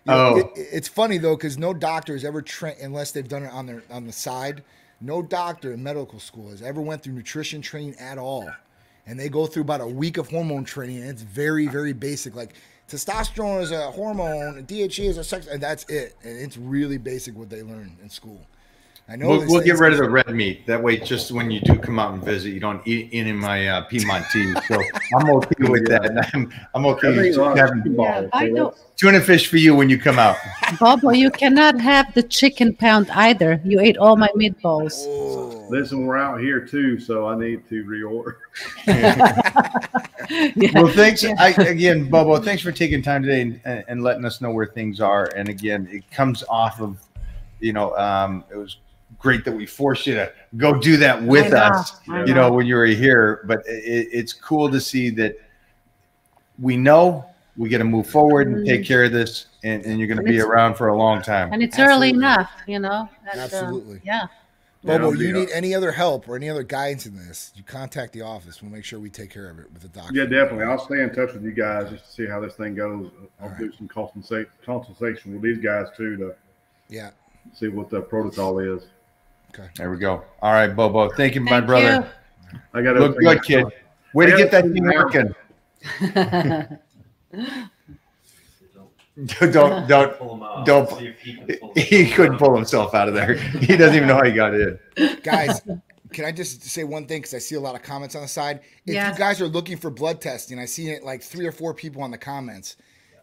know, Oh. it- it's funny though because no doctor has ever trained unless they've done it on their on the side. No doctor in medical school has ever went through nutrition training at all, and they go through about a week of hormone training, and it's very very basic. Like testosterone is a hormone, DHEA is a sex, and that's it. And it's really basic what they learn in school. I know We'll, we'll get rid of the red meat. That way, just when you do come out and visit, you don't eat any of my uh, Piedmontese. So I'm okay with that. *laughs* I'm, I'm okay with having Yeah, I know. tuna fish for you when you come out. Bobo, you cannot have the chicken pound either. You ate all my meatballs. Oh, Listen, we're out here too, so I need to reorder. *laughs* Yeah. Well, thanks I, again, Bobo. Thanks for taking time today and, and letting us know where things are. And again, it comes off of, you know, um, it was great that we forced you to go do that with know, us. I you know, when you were here. But it, it's cool to see that we know we got to move forward and take care of this, and, and you're going to be around for a long time. and it's early enough, you know. and, uh, Absolutely. yeah. Bobo, I'll you need any other help or any other guidance in this, you contact the office. We'll make sure we take care of it with the doctor. Yeah, definitely. I'll stay in touch with you guys just to see how this thing goes. I'll All do some consulta- consultation with these guys too to Yeah. see what the protocol is. There we go. All right, Bobo. Thank you, my Thank brother. I got Look good, kid. Way to Yeah, get that it's thing working. Don't don't don't. pull him out. don't- See if he, can *laughs* pull He couldn't out. pull himself out of there. *laughs* He doesn't even know how he got in. Guys, *laughs* can I just say one thing? Because I see a lot of comments on the side. If Yes. you guys are looking for blood testing, I see it like three or four people on the comments.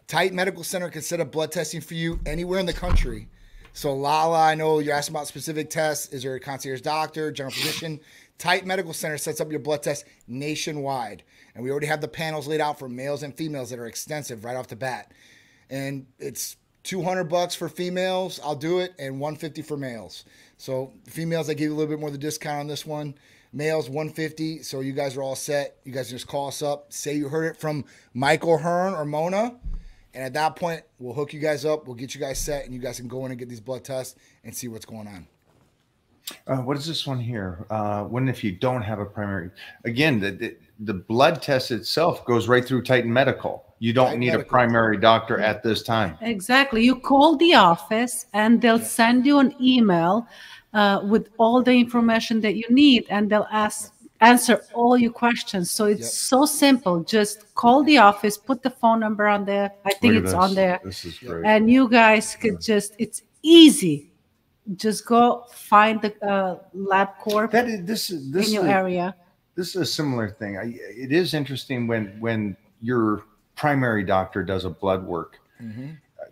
Titan Medical Center can set up blood testing for you anywhere in the country. So Lala, I know you're asking about specific tests. Is there a concierge doctor, general physician? Titan Medical Center sets up your blood test nationwide. And we already have the panels laid out for males and females that are extensive right off the bat. And it's 200 bucks for females. I'll do it and 150 for males. So females, I give you a little bit more of the discount on this one. Males 150. So you guys are all set. You guys just call us up. Say you heard it from Mike O'Hearn or Mona. And at that point, we'll hook you guys up. We'll get you guys set, and you guys can go in and get these blood tests and see what's going on. Uh, what is this one here? Uh, when if you don't have a primary? Again, the, the the blood test itself goes right through Titan Medical. You don't Titan need a primary doctor at this time. Exactly. You call the office and they'll send you an email uh, with all the information that you need and they'll ask answer all your questions. So it's Yep. so simple. Just call the office, put the phone number on there. I think Look it's this. on there. This is great. And you guys could just it's easy. Just go find the uh, lab corp that is this is this in your a- area. this is a similar thing. I, it is interesting when when your primary doctor does a blood work.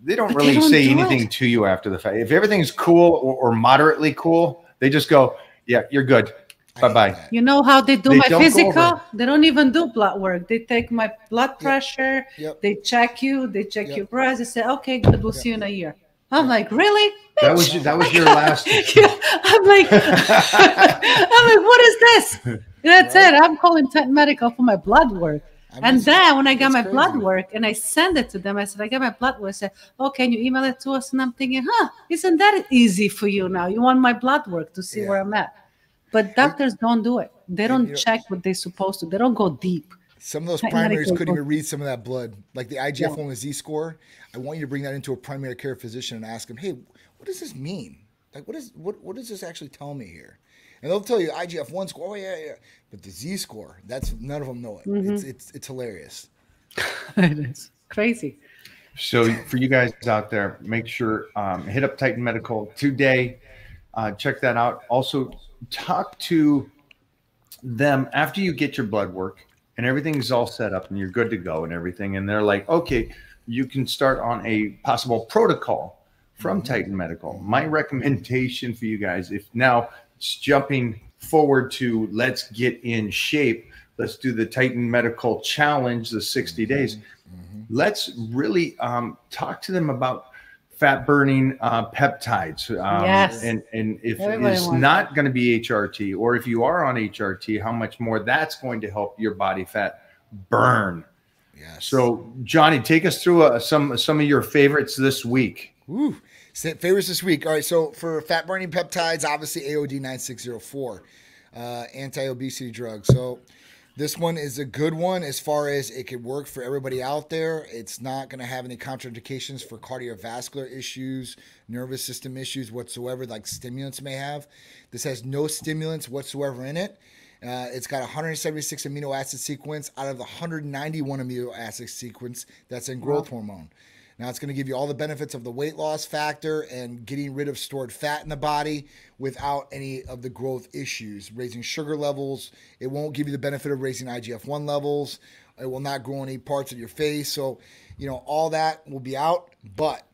They don't But they really don't say do anything it. to you after the fact. If everything's cool or, or moderately cool, they just go, "Yeah, you're good. I Bye hate bye." You know how they do They my physical? over. They don't even do blood work. They take my blood pressure, Yep. they check you, they check Yep. your breath, they say, okay, good, we'll see you in a year. I'm like, really? That was that was *laughs* your last. *laughs* I'm like, *laughs* I'm like, what is this? That's it. I'm calling Titan Medical for my blood work. I mean, And then when I got my crazy. blood work and I send it to them, I said, I got my blood work. I said, Oh, can you email it to us? And I'm thinking, huh, isn't that easy for you now? You want my blood work to see Yeah. where I'm at. But doctors don't do it. They don't you know- check what they're supposed to. They don't go deep. Some of those Titan primaries couldn't even read some of that blood, like the IGF one with Z score. I want you to bring that into a primary care physician and ask him, "Hey, what does this mean? Like, what is what what does this actually tell me here?" And they'll tell you IGF one score. Oh yeah, yeah. But the Z score, that's none of them know it. Mm-hmm. It's it's it's hilarious. *laughs* it is crazy. So for you guys out there, make sure um, hit up Titan Medical today. Uh, check that out. Also, talk to them after you get your blood work and everything's all set up and you're good to go and everything. And they're like, okay, you can start on a possible protocol from mm-hmm. Titan Medical. My recommendation for you guys, if now it's jumping forward to let's get in shape, let's do the Titan Medical Challenge, the 60 mm-hmm. days. Mm-hmm. Let's really um, talk to them about fat burning uh, peptides. Um, Yes. And, and if Everybody it's not going to be HRT, or if you are on HRT, how much more that's going to help your body fat burn. Yes. So, Johnny, take us through uh, some some of your favorites this week. Woo. Favorites this week. All right. So for fat burning peptides, obviously AOD 9604, uh, anti obesity drug. So this one is a good one as far as it could work for everybody out there. It's not going to have any contraindications for cardiovascular issues, nervous system issues whatsoever, like stimulants may have. This has no stimulants whatsoever in it. Uh, it's got 176 amino acid sequence out of the 191 amino acid sequence that's in growth hormone. Now it's going to give you all the benefits of the weight loss factor and getting rid of stored fat in the body without any of the growth issues, raising sugar levels. It won't give you the benefit of raising IGF 1 levels. It will not grow any parts of your face. So, you know, all that will be out, but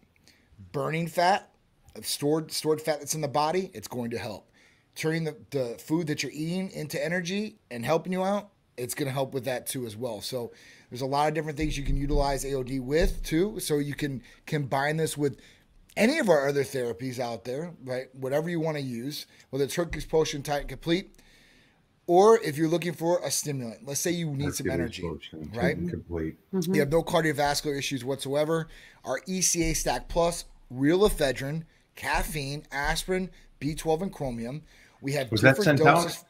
burning fat, of stored stored fat that's in the body, it's going to help. Turning the, the food that you're eating into energy and helping you out, it's going to help with that too as well. So there's a lot of different things you can utilize AOD with too. So you can combine this with any of our other therapies out there, right? Whatever you want to use, whether it's Hercules Potion Titan Complete, or if you're looking for a stimulant. Let's say you need some energy, right? Complete. Mm-hmm. You have no cardiovascular issues whatsoever. Our ECA Stack Plus, real ephedrine, caffeine, aspirin, B12, and chromium. We have Was that different out? doses.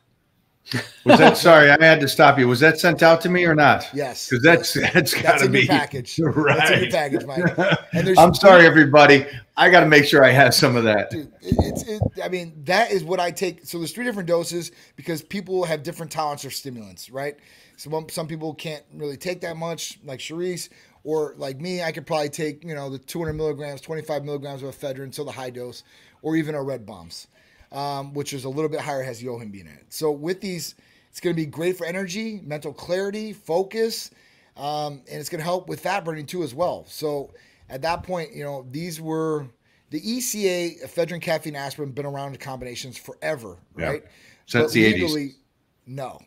Was that sorry? I had to stop you. Was that sent out to me or not? Yes, Because that's that's got to in be package. right. *laughs* That's in your package, Mike. And *laughs* there's I'm sorry, everybody. I got to make sure I have some of that. dude it's it, i mean that is what i take so there's three different doses because people have different tolerance of stimulants right some some people can't really take that much like Charisse, or like me i could probably take you know the 200 milligrams 25 milligrams of ephedrine so the high dose or even a red bombs um, which is a little bit higher has yohimbine in it so with these it's going to be great for energy mental clarity focus um, and it's going to help with fat burning too as well so at that point you know these were the ECA, ephedrine, caffeine, aspirin, been around in combinations forerever, Yeah. right? Since But the 80s. No.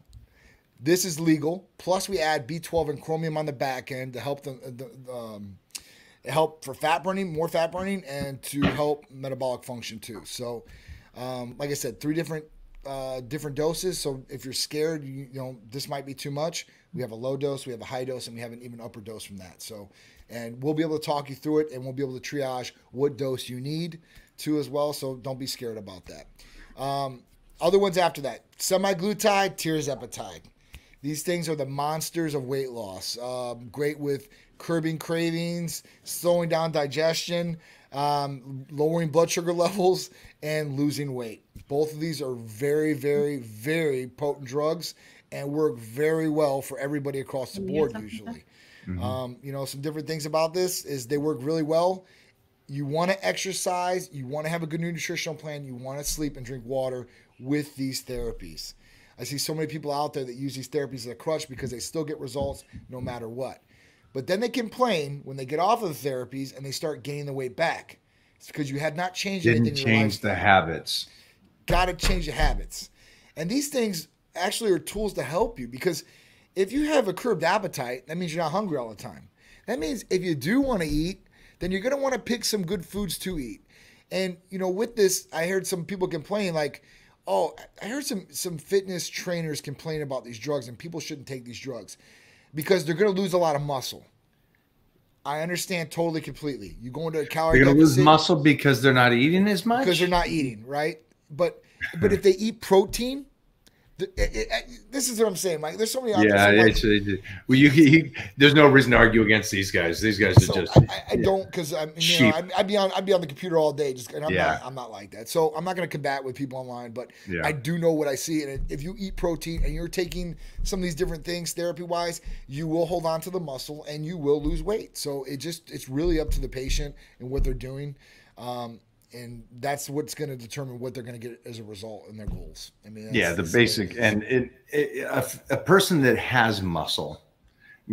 This is legal. Plus, we add B12 and chromium on the back end to help the, the um, help for fat burning, more fat burning, and to help metabolic function too. So, um, like I said, three different uh, different doses. So if you're scared, you, you know this might be too much. We have a low dose, we have a high dose, and we have an even upper dose from that. So, and we'll be able to talk you through it, and we'll be able to triage what dose you need too as well. So don't be scared about that. Um, other ones after that: semaglutide, tirzepatide. These things are the monsters of weight loss. Um, great with curbing cravings, slowing down digestion, um, lowering blood sugar *laughs* levels, and losing weight. Both of these are very, very, very potent drugs and work very well for everybody across the Can you board get something? usually. *laughs* Um, you know, some different things about this is they work really well. You want to exercise, you want to have a good nutritional plan, you want to sleep and drink water with these therapies. I see so many people out there that use these therapies as a crutch because they still get results no matter what. But then they complain when they get off of the therapies and they start gaining the weight back. It's because you had not changed Didn't anything in your change the habits. got to change the habits. And these things actually are tools to help you because if you have a curbed appetite, that means you're not hungry all the time. That means if you do want to eat, then you're going to want to pick some good foods to eat. And you know, with this, I heard some people complain like, "Oh, I heard some some fitness trainers complain about these drugs and people shouldn't take these drugs because they're going to lose a lot of muscle." I understand totally completely. You go into a calorie They're going to lose muscle because they're not eating as much. because they're not eating, right? But but if they eat protein, it, it- eh, eh, eh, this is what I'm saying, Mike. There's so many. Yeah, so much- it's, well, you, you, there's no reason to argue against these guys. These guys are just I, I- I don't because I'm you know I'd, I'd be on I'd be on the computer all day just and I'm Yeah. not I'm not like that. So I'm not going to combat with people online, but Yeah. I do know what I see. And if you eat protein and you're taking some of these different things therapy wise, you will hold on to the muscle and you will lose weight. So it just it's really up to the patient and what they're doing. Um, and that's what's going to determine what they're going to get as a result in their goals. I mean, yeah, the that's what it basic and it, it a, a person that has muscle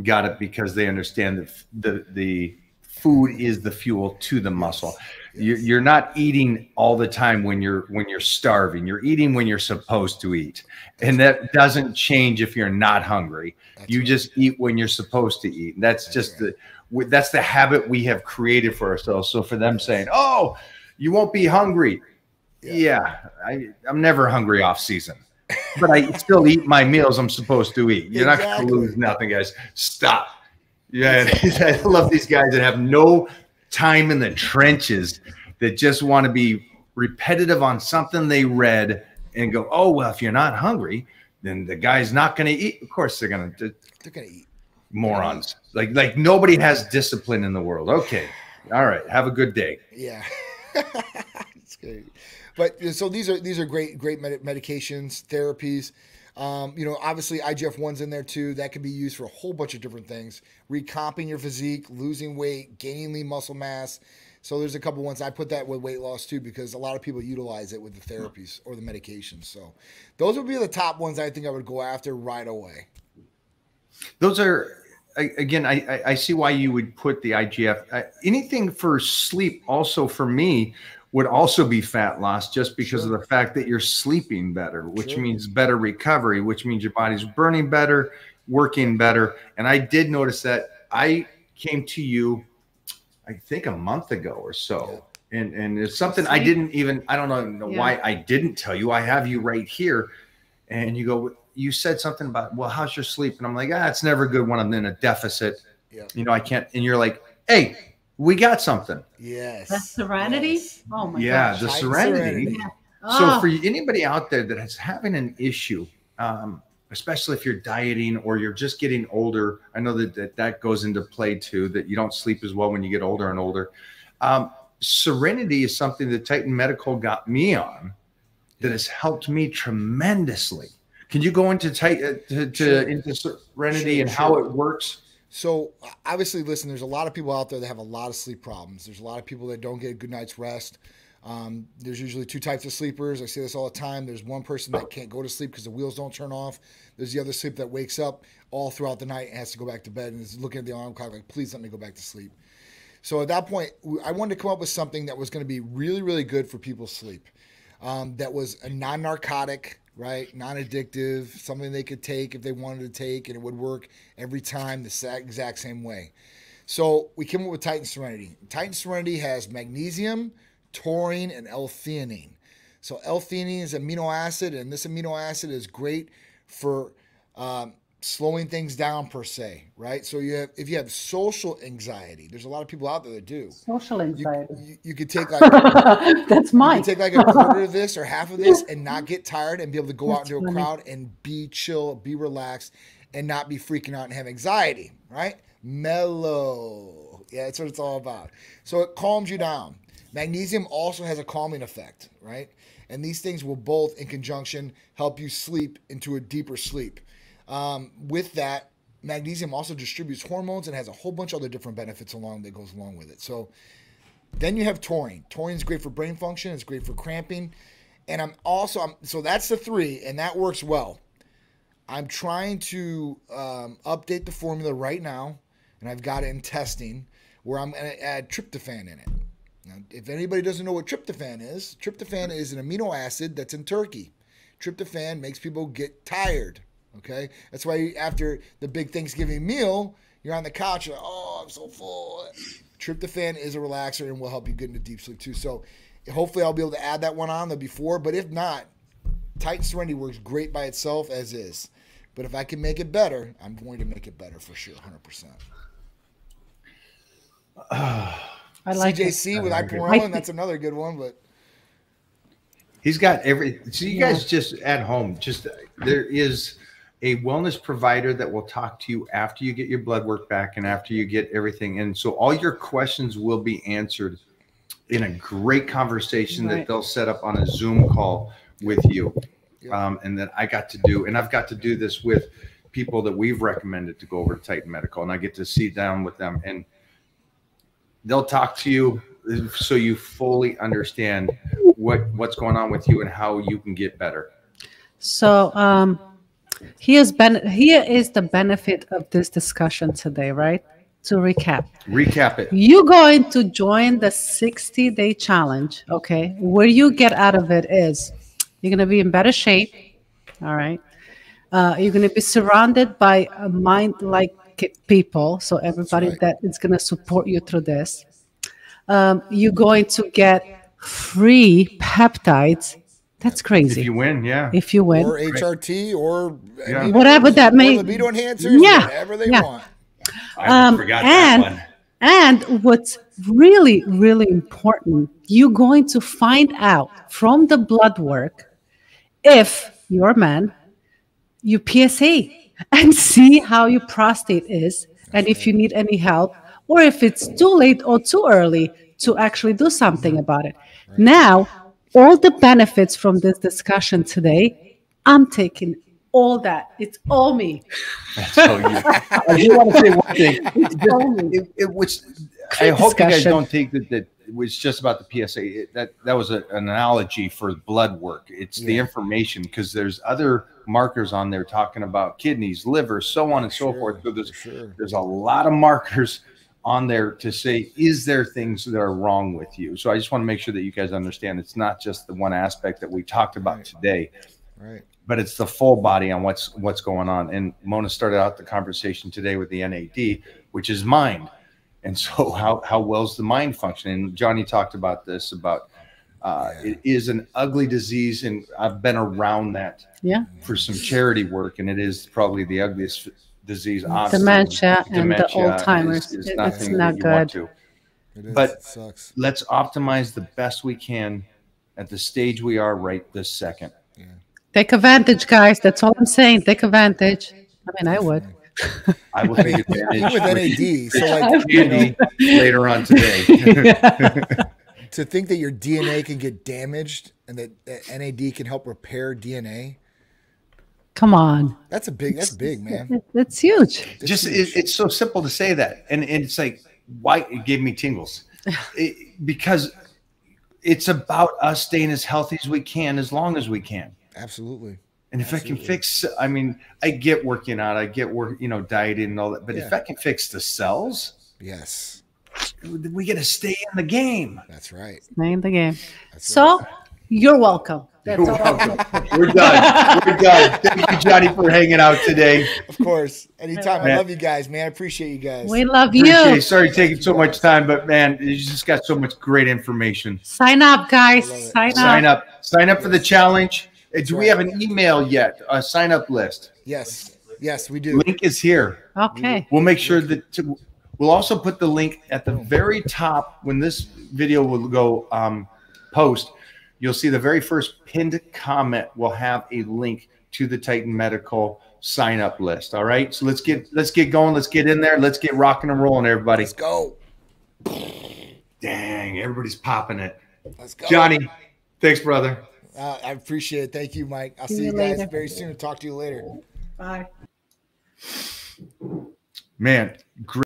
got it because they understand that the the food is the fuel to the muscle. You're, Yes. you're not eating all the time when you're when you're starving. You're eating when you're supposed to eat, and that doesn't change if you're not hungry. That's you right. just eat when you're supposed to eat. And that's, That's just right. the that's the habit we have created for ourselves. So for them saying, "Oh, you won't be hungry," Yeah. yeah, I, I'm never hungry off season, but I still eat my meals I'm supposed to eat. You're not going to lose nothing, guys. Stop. Yeah, *laughs* I love these guys that have no time in the trenches that just want to be repetitive on something they read and go, "Oh well, if you're not hungry." Then the guy's not going to eat. Of course, they're going to they're going to eat. morons. Like like nobody has discipline in the world. Okay. All right. Have a good day. Yeah. *laughs* *laughs* But so these are these are great great med- medications, therapies. Um, you know, obviously IGF one's in there too. That can be used for a whole bunch of different things: recomping your physique, losing weight, gaining lean muscle mass. So there's a couple ones I put that with weight loss too because a lot of people utilize it with the therapies or the medications. So those would be the top ones I think I would go after right away. Those are I- again. I I, see why you would put the IGF. I, uh, anything for sleep. Also for me would also be fat loss just because Sure. of the fact that you're sleeping better, which Sure. means better recovery, which means your body's burning better, working better. And I did notice that I came to you, I think a month ago or so. And, and it's something I didn't even, I don't know, know Yeah. why I didn't tell you. I have you right here. And you go, you said something about, well, how's your sleep? And I'm like, ah, it's never good when I'm in a deficit. Yeah. You know, I can't. And you're like, hey, we got something. Yes. The serenity. Yes. Oh my yeah, gosh. the serenity. serenity. Yeah. So Oh. for anybody out there that is having an issue, um, especially if you're dieting or you're just getting older, I know that, that that goes into play too. That you don't sleep as well when you get older and older. Um, Serenity is something that Titan Medical got me on that has helped me tremendously. Can you go into tight uh, to, to Sure. into Serenity Sure, and how it works? So obviously, listen, there's a lot of people out there that have a lot of sleep problems. There's a lot of people that don't get a good night's rest. Um, there's usually two types of sleepers. I say this all the time. There's one person that can't go to sleep because the wheels don't turn off. There's the other sleep that wakes up all throughout the night and has to go back to bed and is looking at the alarm clock like, please let me go back to sleep. So at that point, I wanted to come up with something that was going to be really, really good for people's sleep. Um, that was a non-narcotic, right, non-addictive, something they could take if they wanted to take, and it would work every time the exact same way. So we came up with Titan Serenity. Titan Serenity has magnesium, taurine, and L-theanine. So L-theanine is amino acid, and this amino acid is great for um, slowing things down per se, right? So you have if you have social anxiety, there's a lot of people out there that do. Social You, anxiety. you, you could take like *laughs* That's you mine. can take like a quarter of this or half of this and not get *laughs* tired and be able to go out That's into a crowd and be chill, be relaxed, and not be freaking out and have anxiety, right? Mellow. Yeah, that's what it's all about. So it calms you down. Magnesium also has a calming effect, right? And these things will both, in conjunction, help you sleep into a deeper sleep. Um, with that, magnesium also distributes hormones and has a whole bunch of other different benefits along that goes along with it. So then you have taurine. Taurine is great for brain function. It's great for cramping. And I'm also I'm, so that's the three, and that works well. I'm trying to um, update the formula right now, and I've got it in testing where I'm going to add tryptophan in it. Now, if anybody doesn't know what tryptophan is, tryptophan is an amino acid that's in turkey. Tryptophan makes people get tired. Okay, that's why after the big Thanksgiving meal, you're on the couch. You're like, oh, I'm so full. Tryptophan is a relaxer and will help you get into deep sleep too. So hopefully I'll be able to add that one on the before. But if not, Titan Serenity works great by itself as is. But if I can make it better, I'm going to make it better for sure, 100%. *sighs* I like it. With I that's another good one. But He's got every. So you Yeah. guys just at home, just there is a wellness provider that will talk to you after you get your blood work back and after you get everything. And so all your questions will be answered in a great conversation that they'll set up on a Zoom call with you. Yeah. Um, and that I got to do, and I've got to do this with people that we've recommended to go over to Titan Medical, and I get to sit down with them and they'll talk to you so you fully understand what what's going on with you and how you can get better. So um, here's ben- here is the benefit of this discussion today, right? To recap, Recap it. you're going to join the 60 day challenge. Okay, where you get out of it is you're going to be in better shape. All right, uh, you're going to be surrounded by a mind like people, so everybody right. that is going to support you through this. Um, you're going to get free peptides. That's crazy. If you win, yeah. If you win, or HRT or Yeah. any- Whatever that or may- libido enhancers, Yeah, whatever they yeah. want. I Um, forgot and- that one. And what's really, really important, you're going to find out from the blood work if you're a man, you PSA *laughs* and see how your prostate is and if you need any help or if it's too late or too early to actually do something about it. Now, all the benefits from this discussion today, I'm taking all that. It's all me. So *laughs* I do want to say one thing. *laughs* It, all me. it, it was. I hope you guys don't think that, that it was just about the PSA. It, that that was a, an analogy for blood work. It's the information because there's other markers on there talking about kidneys, liver, so on and so Sure, forth. So there's sure. there's a lot of markers on there to say is there things that are wrong with you so i just want to make sure that you guys understand it's not just the one aspect that we talked about Right. today Right. but it's the full body on what's what's going on and mona started out the conversation today with the nad which is mind and so *laughs* how how well's the mind function and johnny talked about this about uh, Yeah. it is an ugly disease and i've been around that Yeah. for some charity work and it is probably the ugliest disease obviously. Dementia and the Dementia Alzheimer's. is- is nothing it's not you want good. to. But- it sucks. let's optimize the best we can at the stage we are right this second. Take advantage, guys. That's all I'm saying. Take advantage. I mean, I would. I will take *laughs* advantage with with NAD, so *laughs* like you know, later on today. *laughs* to think that your DNA can get damaged and that, that NAD can help repair DNA, Come on. that's a big. That's big, man. That's huge. That's Just huge. it, it's so simple to say that, and, and it's like why it gave me tingles *laughs* It- because it's about us staying as healthy as we can, as long as we can. absolutely. And if I can fix, I mean, I get working out, I get work, you know, dieting and all that, but if I can fix the cells, Yes, we got to stay in the game. that's right. Stay in the game. That's So you're welcome. That's You're welcome. We're done. We're done. Thank you, Johnny, for hanging out today. Of course. Anytime. I love you guys, man. I appreciate you guys. We love Appreciate you. it. Sorry taking so much time, but man, you just got so much great information. Sign up, guys. I love it. Sign up. Sign up. Sign up for the challenge. Do we have an email yet? A sign up list. Yes. Yes, we do. Link is here. Okay. We'll make sure that to, we'll also put the link at the very top when this video will go um, post. You'll see the very first pinned comment will have a link to the Titan Medical sign up list. All right. So let's get let's get going. Let's get in there. Let's get rocking and rolling, everybody. Let's go. Dang, everybody's popping it. Let's go. Johnny, thanks, brother. Uh, I appreciate it. Thank you, Mike. I'll See see you you guys very soon. Talk to you later. Bye. Man, great.